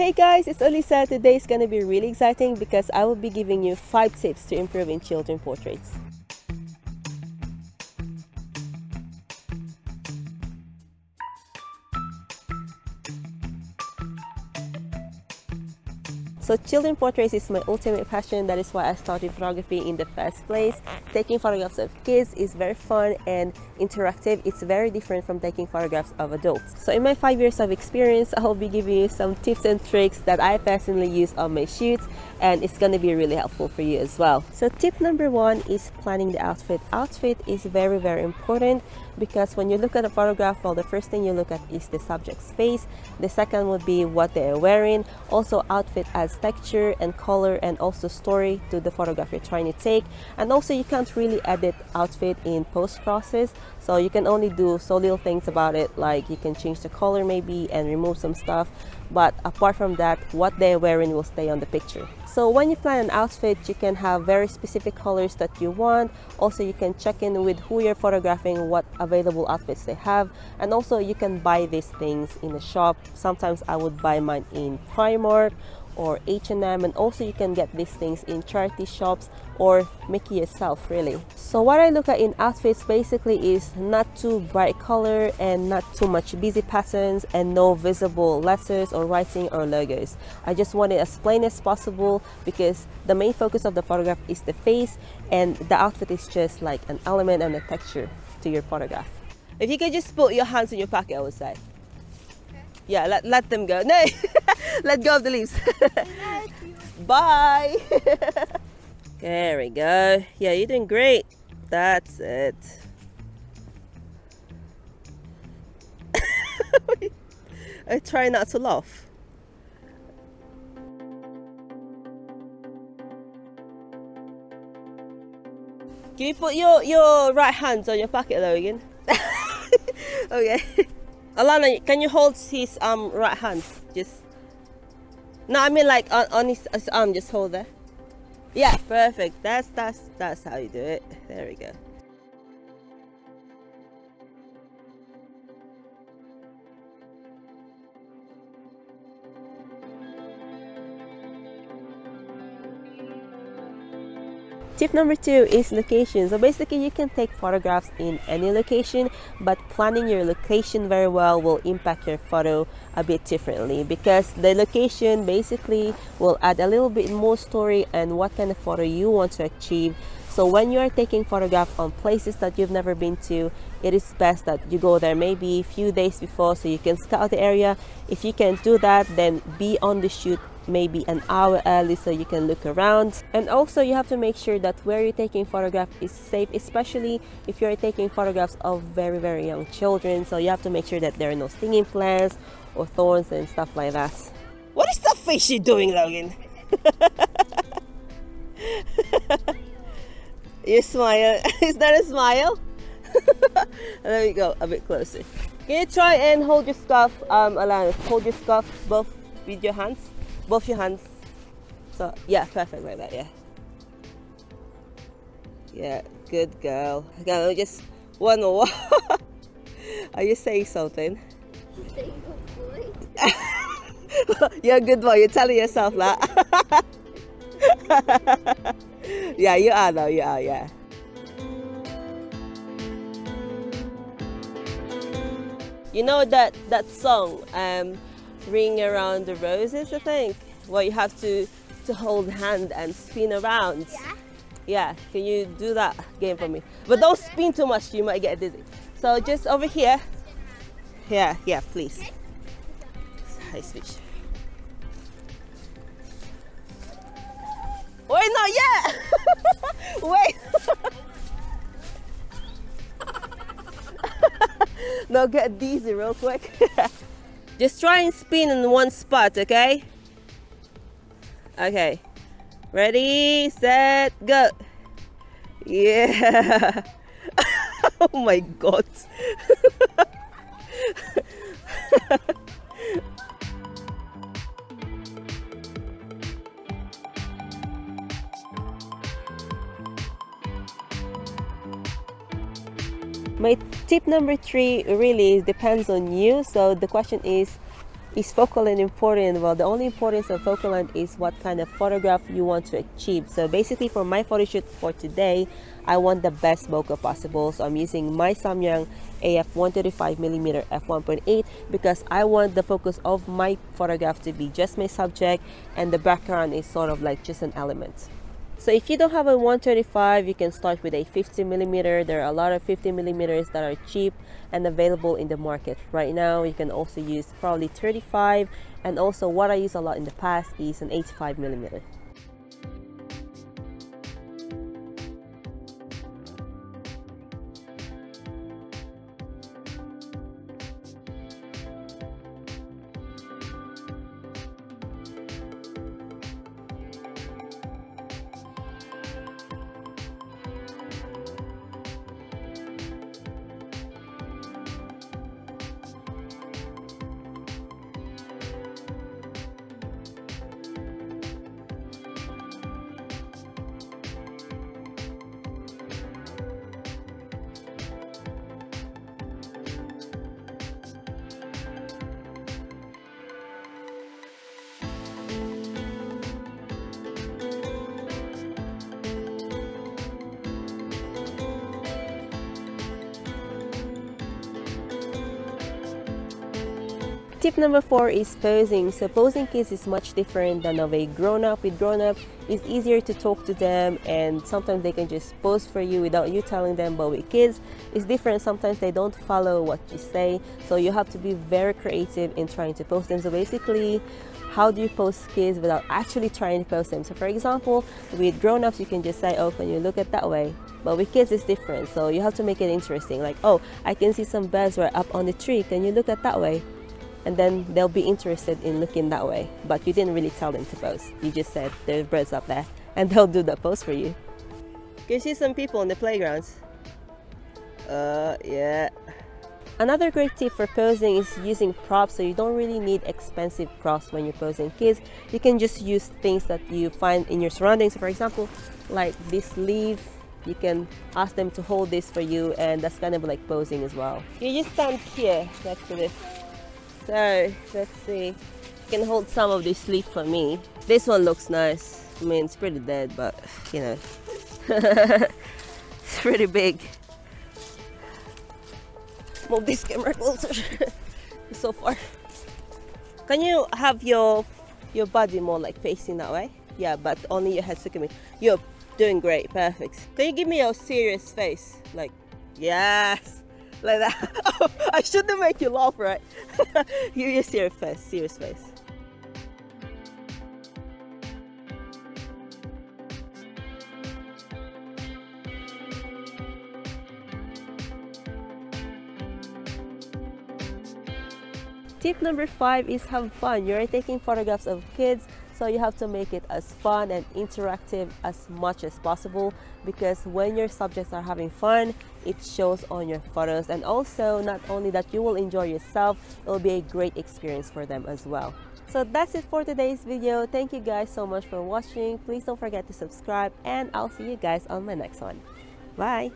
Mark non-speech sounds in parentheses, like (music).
Hey guys, it's Olisa. Today is going to be really exciting because I will be giving you 5 tips to improve in children portraits. So children portraits is my ultimate passion. That is why I started photography in the first place. Taking photographs of kids is very fun and interactive. It's very different from taking photographs of adults. So in my five years of experience, I will be giving you some tips and tricks that I personally use on my shoots and it's going to be really helpful for you as well. So tip number one is planning the outfit. Outfit is very, very important because when you look at a photograph, well, the first thing you look at is the subject's face. The second would be what they're wearing. Also, outfit adds texture and color and also story to the photograph you're trying to take. And also, you can't really edit outfit in post process. So you can only do so little things about it, like you can change the color maybe and remove some stuff. But apart from that, what they're wearing will stay on the picture. So when you plan an outfit, you can have very specific colors that you want. Also, you can check in with who you're photographing, what available outfits they have. And also you can buy these things in the shop. Sometimes I would buy mine in Primark or H&M and also you can get these things in charity shops or make it yourself really. So what I look at in outfits basically is not too bright color and not too much busy patterns and no visible letters or writing or logos. I just want it as plain as possible because the main focus of the photograph is the face and the outfit is just like an element and a texture to your photograph. If you could just put your hands in your pocket I would say. Yeah, let, let them go. No, (laughs) let go of the leaves. (laughs) Bye. (laughs) there we go. Yeah, you're doing great. That's it. I try not to laugh. Can you put your, your right hands on your pocket, Logan? okay. Alana, can you hold his um right hand? Just no, I mean like on, on his, his arm. Just hold there. Yeah, perfect. That's that's that's how you do it. There we go. Tip number two is location. So basically you can take photographs in any location, but planning your location very well will impact your photo a bit differently because the location basically will add a little bit more story and what kind of photo you want to achieve. So when you are taking photographs on places that you've never been to, it is best that you go there maybe a few days before so you can scout the area. If you can do that, then be on the shoot maybe an hour early so you can look around. And also you have to make sure that where you're taking photograph is safe especially if you're taking photographs of very very young children. So you have to make sure that there are no stinging plants or thorns and stuff like that. What is that face you're doing Logan? (laughs) You smile. (laughs) Is that a smile? (laughs) There we go a bit closer. Can you try and hold your scarf um Alana? Hold your scarf both with your hands both your hands. So yeah, perfect like that, yeah. Yeah, good girl. Okay, just one more. (laughs) Are you saying something? (laughs) You're a good boy, you're telling yourself that. (laughs) yeah, you are though, you are, yeah. You know that that song, um, ring around the roses, I think. Well, you have to, to hold hand and spin around. Yeah. Yeah, can you do that game for me? But don't spin too much, you might get dizzy. So just over here. Yeah, yeah, please. High switch. Wait, not yet! (laughs) Wait! (laughs) no, get dizzy real quick. (laughs) Just try and spin in one spot, okay? Okay. Ready, set, go. Yeah. (laughs) oh my god. (laughs) My tip number three really depends on you. So the question is, Is focal length important? Well, the only importance of focal length is what kind of photograph you want to achieve. So basically for my photo shoot for today, I want the best bokeh possible. So I'm using my Samyang AF 135mm f1.8 because I want the focus of my photograph to be just my subject and the background is sort of like just an element. So if you don't have a 135, you can start with a 50 millimeter. There are a lot of 50 millimeters that are cheap and available in the market right now. You can also use probably 35 and also what I use a lot in the past is an 85 millimeter. Tip number four is posing. So posing kids is much different than of a grown-up. With grown-up, it's easier to talk to them and sometimes they can just pose for you without you telling them. But with kids, it's different. Sometimes they don't follow what you say. So you have to be very creative in trying to post them. So basically, how do you post kids without actually trying to post them? So for example, with grown-ups, you can just say, oh, can you look at that way? But with kids, it's different. So you have to make it interesting. Like, oh, I can see some birds right up on the tree. Can you look at that way? And then they'll be interested in looking that way. But you didn't really tell them to pose. You just said there's birds up there, (laughs) and they'll do the pose for you. Can you see some people on the playgrounds? Uh, yeah. Another great tip for posing is using props so you don't really need expensive props when you're posing kids. You can just use things that you find in your surroundings. For example, like this leaf, you can ask them to hold this for you and that's kind of like posing as well. You just stand here next to this so let's see. You can hold some of this leaf for me. This one looks nice. I mean, it's pretty dead, but you know, (laughs) it's pretty big. Move this camera closer. (laughs) so far. Can you have your your body more like facing that way? Yeah, but only your head's looking me. You're doing great, perfect. Can you give me your serious face? Like, yes like that. (laughs) I shouldn't make you laugh, right? (laughs) you just serious face, serious face. Tip number five is have fun. You're taking photographs of kids, so you have to make it as fun and interactive as much as possible because when your subjects are having fun, it shows on your photos. And also, not only that you will enjoy yourself, it will be a great experience for them as well. So that's it for today's video. Thank you guys so much for watching. Please don't forget to subscribe and I'll see you guys on my next one. Bye!